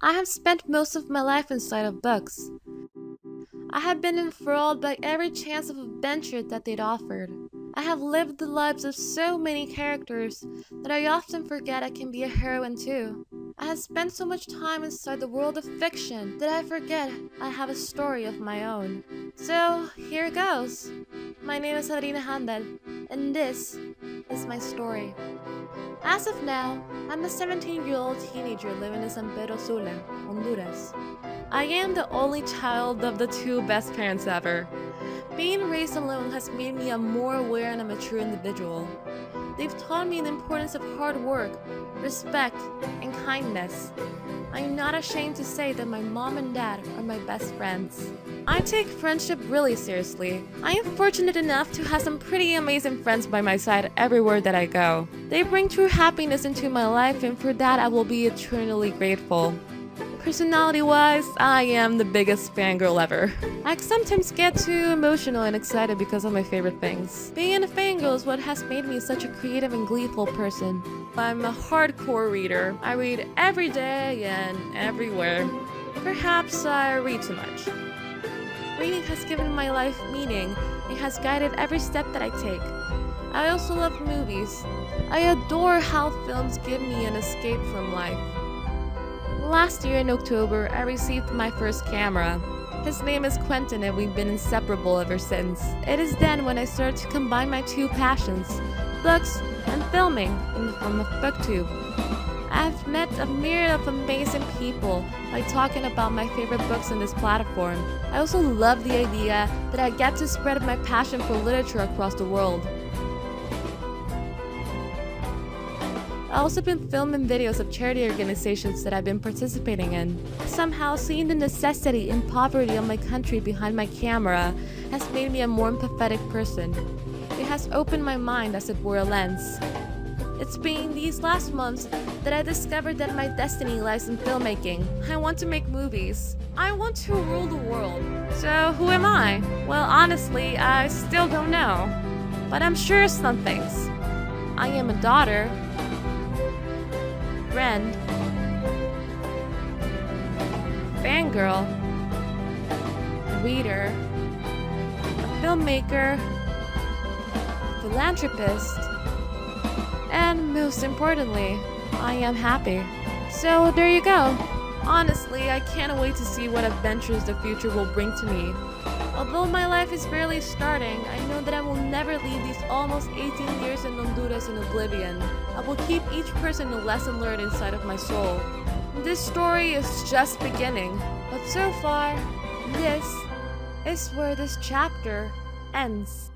I have spent most of my life inside of books. I have been enthralled by every chance of adventure that they'd offered. I have lived the lives of so many characters that I often forget I can be a heroine too. I have spent so much time inside the world of fiction that I forget I have a story of my own. So, here goes. My name is Sabrina Handal, and this is my story. As of now, I'm a 17 year old teenager living in San Pedro Sula, Honduras. I am the only child of the two best parents ever. Being raised alone has made me a more aware and a mature individual. They've taught me the importance of hard work, respect, and kindness. I'm not ashamed to say that my mom and dad are my best friends. I take friendship really seriously. I am fortunate enough to have some pretty amazing friends by my side everywhere that I go. They bring true happiness into my life, and for that I will be eternally grateful. Personality wise, I am the biggest fangirl ever. I sometimes get too emotional and excited because of my favorite things. Being a fangirl is what has made me such a creative and gleeful person. I'm a hardcore reader. I read every day and everywhere. Perhaps I read too much. Reading has given my life meaning. It has guided every step that I take. I also love movies. I adore how films give me an escape from life. Last year in October, I received my first camera. His name is Quentin and we've been inseparable ever since. It is then when I started to combine my two passions, books and filming, in the form of booktube. I've met a myriad of amazing people by talking about my favorite books on this platform. I also love the idea that I get to spread my passion for literature across the world. I've also been filming videos of charity organizations that I've been participating in. Somehow, seeing the necessity and poverty of my country behind my camera has made me a more empathetic person. It has opened my mind as it were a lens. It's been these last months that I discovered that my destiny lies in filmmaking. I want to make movies. I want to rule the world. So, who am I? Well, honestly, I still don't know. But I'm sure some things. I am a daughter, friend, fangirl, reader, a filmmaker, philanthropist, and most importantly, I am happy. So there you go. Honestly, I can't wait to see what adventures the future will bring to me. Although my life is barely starting, I know that I will never leave these almost 18 years in Honduras in oblivion. I will keep each person a lesson learned inside of my soul. This story is just beginning, but so far, this is where this chapter ends.